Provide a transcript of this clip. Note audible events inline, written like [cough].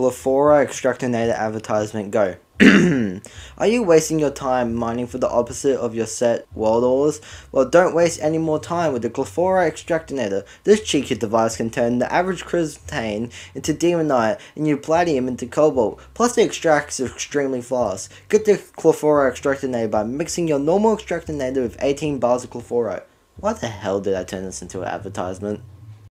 Chlorophyte Extractinator advertisement go. [clears throat] Are you wasting your time mining for the opposite of your set world ores? Well, don't waste any more time with the Chlorophyte Extractinator. This cheeky device can turn the average Crimtane into Demonite and your Platinum into Cobalt. Plus, it extracts extremely fast. Get the Chlorophyte Extractinator by mixing your normal Extractinator with 18 bars of Chlorophyte. Why the hell did I turn this into an advertisement?